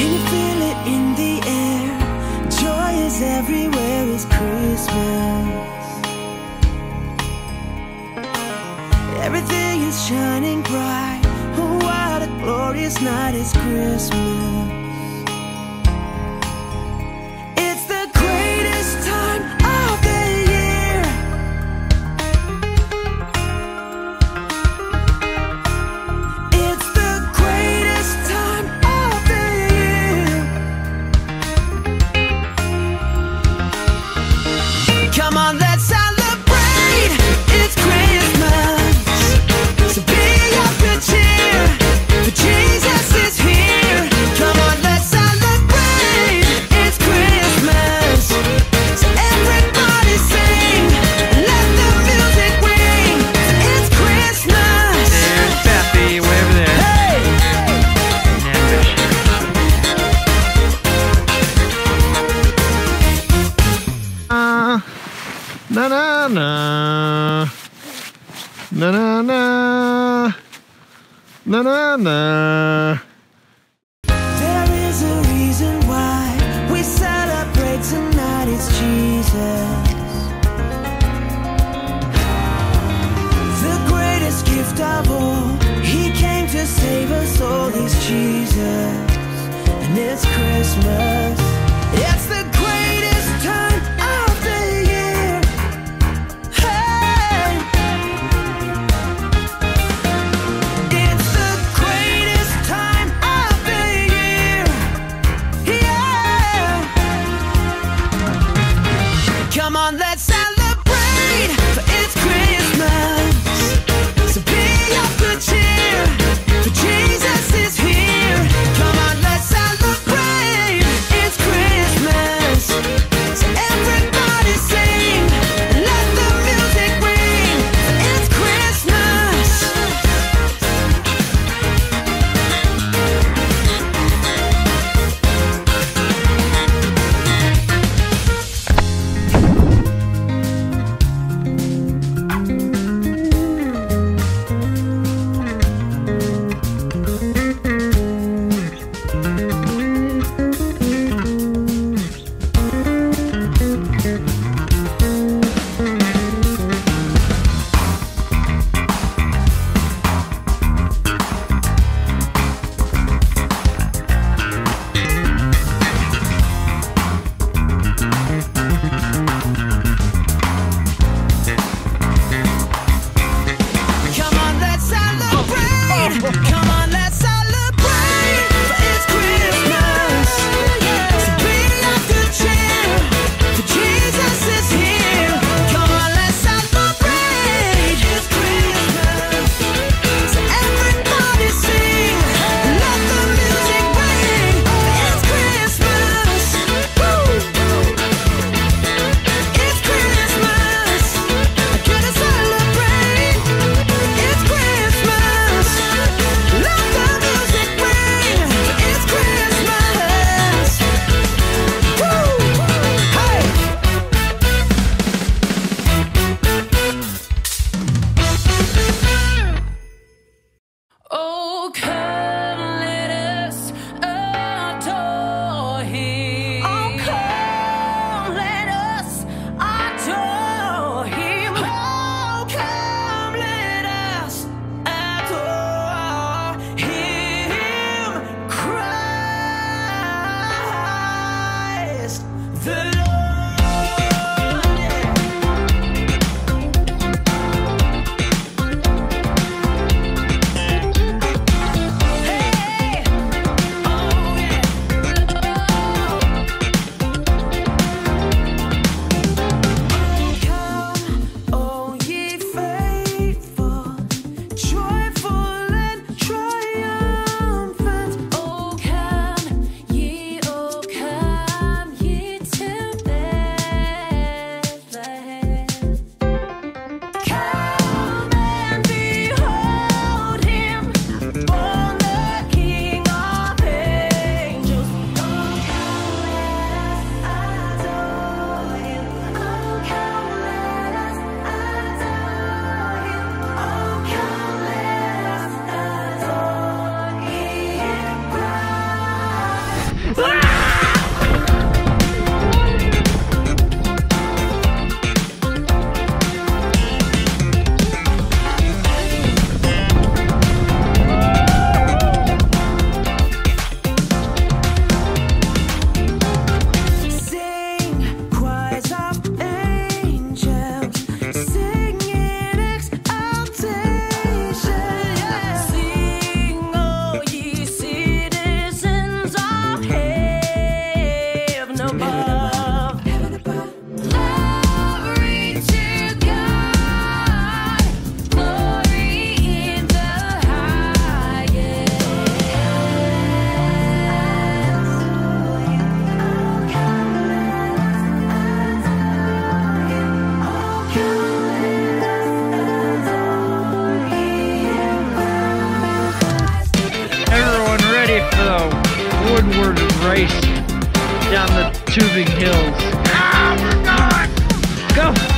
Can you feel it in the air? Joy is everywhere, it's Christmas. Everything is shining bright. Oh, what a glorious night, it's Christmas. Na na na. Na na na. Na na na. There is a reason why we celebrate tonight. It's Jesus. The greatest gift of all. He came to save us all. He's Jesus. And it's Christmas. onward race down the tubing hills. Ah, we're gone! Go!